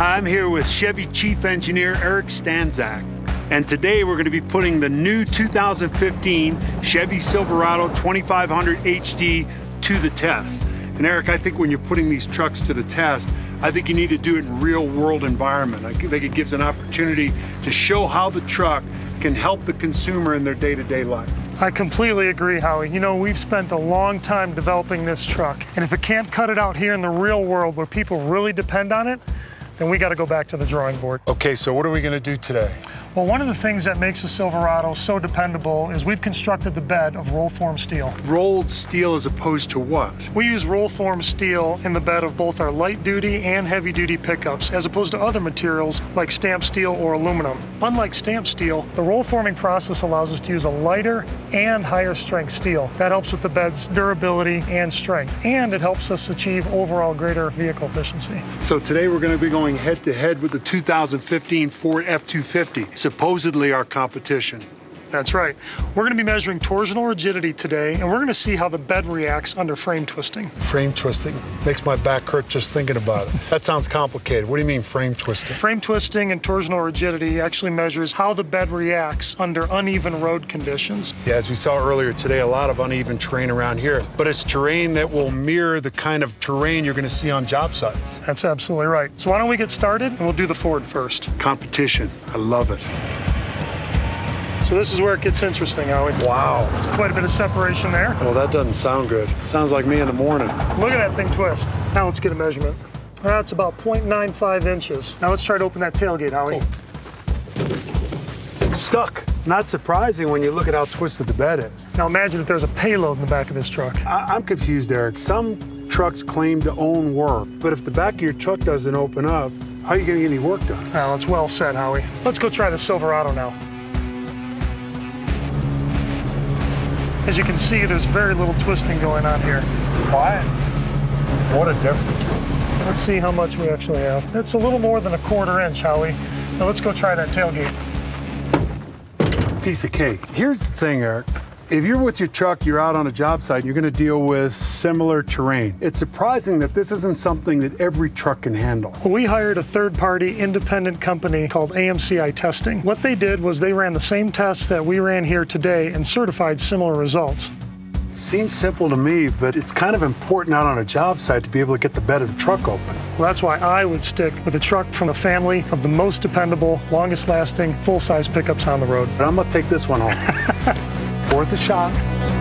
I'm here with Chevy Chief Engineer Eric Stanczak. And today we're going to be putting the new 2015 Chevy Silverado 2500 HD to the test. And Eric, I think when you're putting these trucks to the test, I think you need to do it in real world environment. I think it gives an opportunity to show how the truck can help the consumer in their day-to-day -day life. I completely agree, Howie. You know, we've spent a long time developing this truck, and if it can't cut it out here in the real world where people really depend on it, then we got to go back to the drawing board. Okay, so what are we going to do today? Well, one of the things that makes the Silverado so dependable is we've constructed the bed of roll form steel. Rolled steel as opposed to what? We use roll form steel in the bed of both our light duty and heavy duty pickups, as opposed to other materials like stamped steel or aluminum. Unlike stamped steel, the roll forming process allows us to use a lighter and higher strength steel. That helps with the bed's durability and strength, and it helps us achieve overall greater vehicle efficiency. So today we're going to be going going head to head with the 2015 Ford F-250, supposedly our competition. That's right. We're going to be measuring torsional rigidity today, and we're going to see how the bed reacts under frame twisting. Frame twisting? Makes my back hurt just thinking about it. That sounds complicated. What do you mean frame twisting? Frame twisting and torsional rigidity actually measures how the bed reacts under uneven road conditions. Yeah, as we saw earlier today, a lot of uneven terrain around here, but it's terrain that will mirror the kind of terrain you're going to see on job sites. That's absolutely right. So why don't we get started, and we'll do the Ford first. Competition. I love it. So this is where it gets interesting, Howie. Wow. It's quite a bit of separation there. Well, that doesn't sound good. Sounds like me in the morning. Look at that thing twist. Now let's get a measurement. That's about 0.95 inches. Now let's try to open that tailgate, Howie. Oh. Stuck. Not surprising when you look at how twisted the bed is. Now imagine if there's a payload in the back of this truck. I am confused, Eric. Some trucks claim to own work, but if the back of your truck doesn't open up, how are you going to get any work done? Now, it's well said, Howie. Let's go try the Silverado now. As you can see, there's very little twisting going on here. Quiet. What a difference. Let's see how much we actually have. It's a little more than a quarter inch, Howie. Now let's go try that tailgate. Piece of cake. Here's the thing, Eric. If you're with your truck, you're out on a job site, you're gonna deal with similar terrain. It's surprising that this isn't something that every truck can handle. We hired a third-party independent company called AMCI Testing. What they did was they ran the same tests that we ran here today and certified similar results. Seems simple to me, but it's kind of important out on a job site to be able to get the bed of the truck open. Well, that's why I would stick with a truck from a family of the most dependable, longest lasting, full-size pickups on the road. But I'm gonna take this one home. worth a shot.